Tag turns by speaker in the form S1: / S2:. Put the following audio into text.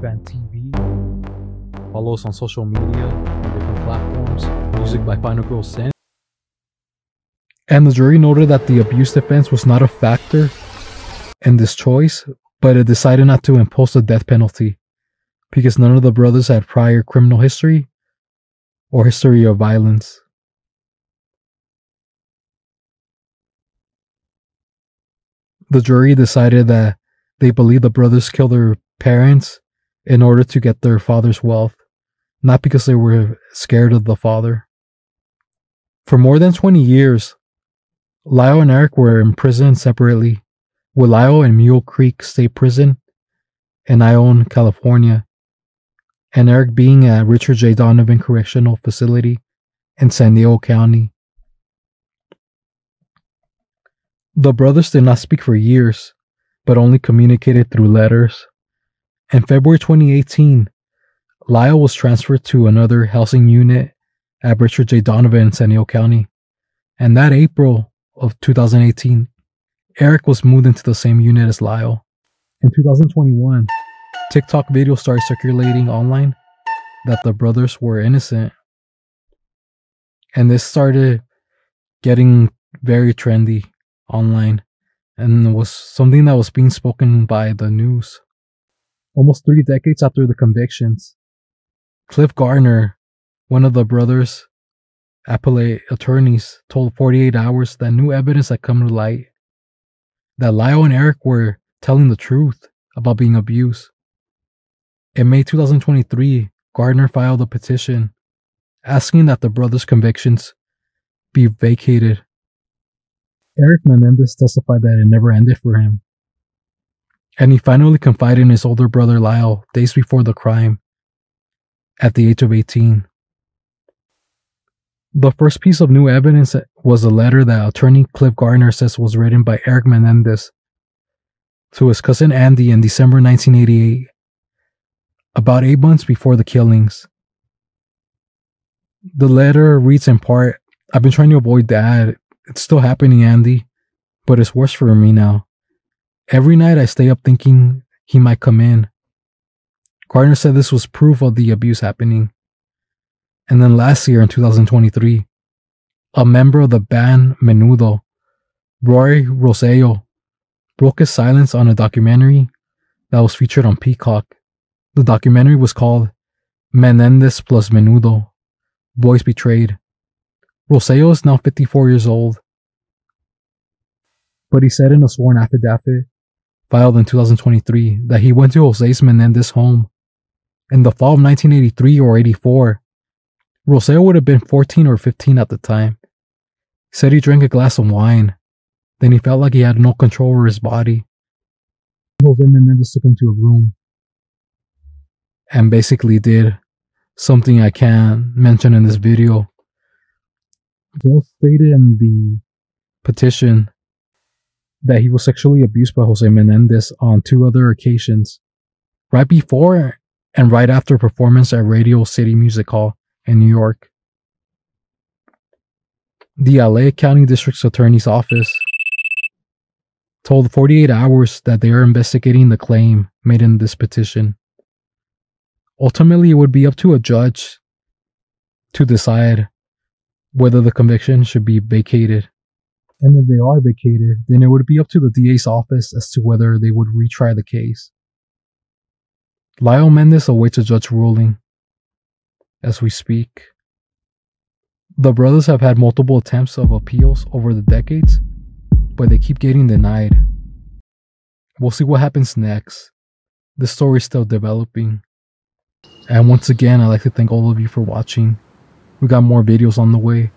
S1: Fan TV. Follow us on social media different platforms. Music by Final Girl Synth. And the jury noted that the abuse defense was not a factor in this choice, but it decided not to impose the death penalty because none of the brothers had prior criminal history or history of violence. The jury decided that they believe the brothers killed their parents in order to get their father's wealth, not because they were scared of the father. For more than 20 years, Lyle and Eric were imprisoned separately, with Lyle in Mule Creek State Prison in Ione, California, and Eric being at Richard J. Donovan Correctional Facility in San Diego County. The brothers did not speak for years, but only communicated through letters. In February 2018, Lyle was transferred to another housing unit at Richard J. Donovan in San Diego County. And that April of 2018, Eric was moved into the same unit as Lyle. In 2021, TikTok videos started circulating online that the brothers were innocent. And this started getting very trendy online and was something that was being spoken by the news. Almost three decades after the convictions, Cliff Gardner, one of the brothers' appellate attorneys, told 48 Hours that new evidence had come to light that Lyle and Eric were telling the truth about being abused. In May 2023, Gardner filed a petition asking that the brothers' convictions be vacated Eric Menendez testified that it never ended for him. And he finally confided in his older brother Lyle days before the crime, at the age of 18. The first piece of new evidence was a letter that attorney Cliff Gardner says was written by Eric Menendez to his cousin Andy in December 1988, about eight months before the killings. The letter reads in part I've been trying to avoid that it's still happening, Andy, but it's worse for me now. Every night I stay up thinking he might come in. Gardner said this was proof of the abuse happening. And then last year in 2023, a member of the band Menudo, Roy Rosello, broke his silence on a documentary that was featured on Peacock. The documentary was called Menendez plus Menudo Boys Betrayed. Rosello is now 54 years old. But he said in a sworn affidavit filed in 2023 that he went to Jose Menendez's home in the fall of 1983 or 84. Rosello would have been 14 or 15 at the time. He said he drank a glass of wine. Then he felt like he had no control over his body. Jose Menendez took him to a room and basically did something I can't mention in this video Bill stated in the petition that he was sexually abused by Jose Menendez on two other occasions, right before and right after a performance at Radio City Music Hall in New York. The LA County District Attorney's Office told 48 Hours that they are investigating the claim made in this petition. Ultimately, it would be up to a judge to decide whether the conviction should be vacated. And if they are vacated, then it would be up to the DA's office as to whether they would retry the case. Lyle Menendez awaits a judge ruling as we speak. The brothers have had multiple attempts of appeals over the decades, but they keep getting denied. We'll see what happens next. The story's still developing. And once again, I'd like to thank all of you for watching. We got more videos on the way.